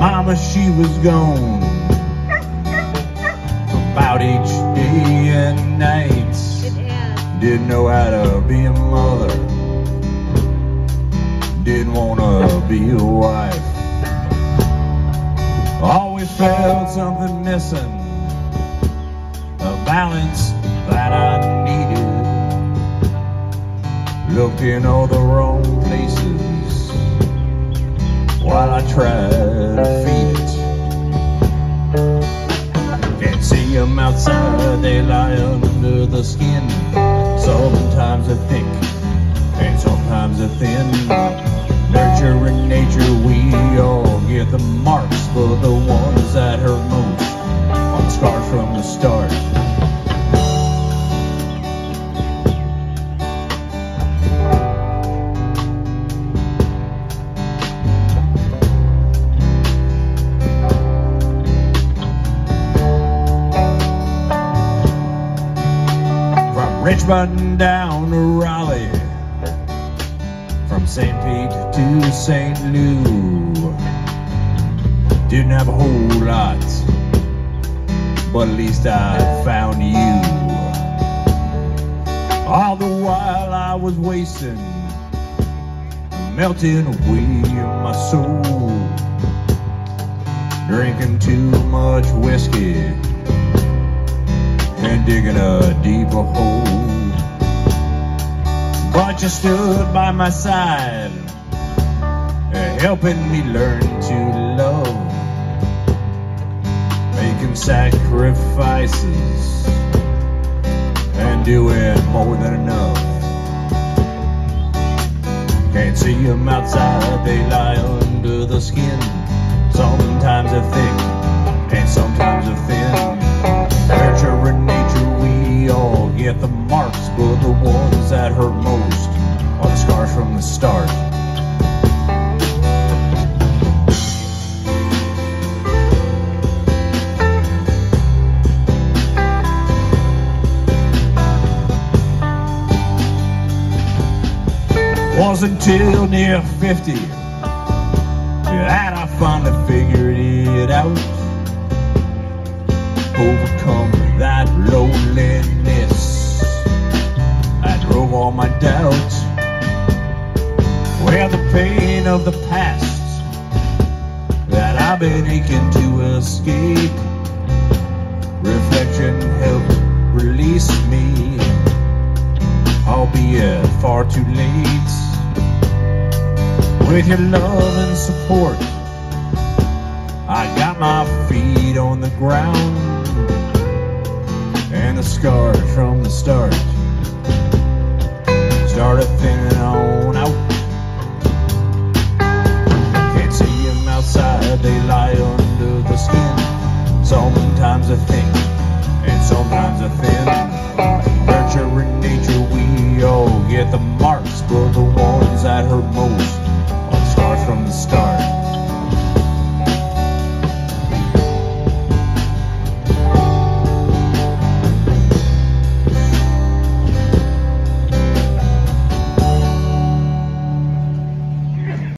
Mama, she was gone about each day and night. Didn't know how to be a mother. Didn't wanna be a wife. Always felt something missing. A balance that I needed. Looked in all the wrong I try to feed it. Can't see them outside, they lie under the skin. Sometimes they're thick, and sometimes they're thin. Nurture and nature, we all get the marks for the ones that hurt most. On scars from the start. Richmond down to Raleigh, from St. Pete to St. Lou. Didn't have a whole lot, but at least I found you. All the while I was wasting, melting away my soul, drinking too much whiskey and digging a deeper hole. But you stood by my side, uh, helping me learn to love, making sacrifices and doing more than enough. Can't see them outside, they lie under the skin. Sometimes they're thick, and sometimes they're thin. Nurture and nature, we all get the marks, but the Wasn't till near 50 that I finally figured it out overcome that loneliness. I drove all my doubts where the pain of the past that I've been aching to escape. Reflection helped release me, albeit far too late. With your love and support, I got my feet on the ground and the scars from the start started thinning on out. Can't see them outside, they lie under the skin. Sometimes they're and sometimes they thin. thin. Nurturing nature, we all get the marks, but the ones that hurt most.